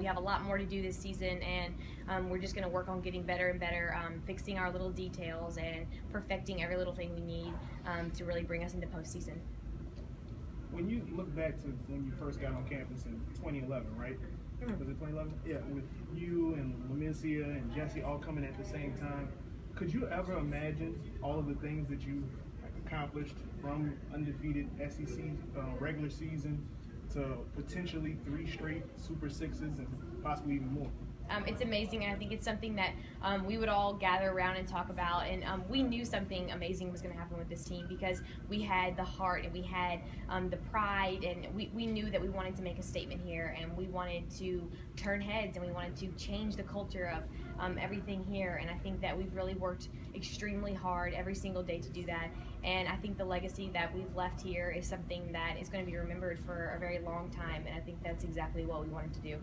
we have a lot more to do this season, and um, we're just going to work on getting better and better, um, fixing our little details, and perfecting every little thing we need um, to really bring us into postseason. When you look back to when you first got on campus in 2011, right? Mm. Was it 2011? Yeah, with you and Lloimincia and Jessie all coming at the same time. Could you ever imagine all of the things that you accomplished from undefeated SEC uh, regular season to potentially three straight Super Sixes and possibly even more? Um, it's amazing, and I think it's something that um, we would all gather around and talk about. And um, we knew something amazing was going to happen with this team because we had the heart and we had um, the pride, and we, we knew that we wanted to make a statement here, and we wanted to turn heads, and we wanted to change the culture of um, everything here. And I think that we've really worked extremely hard every single day to do that. And I think the legacy that we've left here is something that is going to be remembered for a very long time, and I think that's exactly what we wanted to do.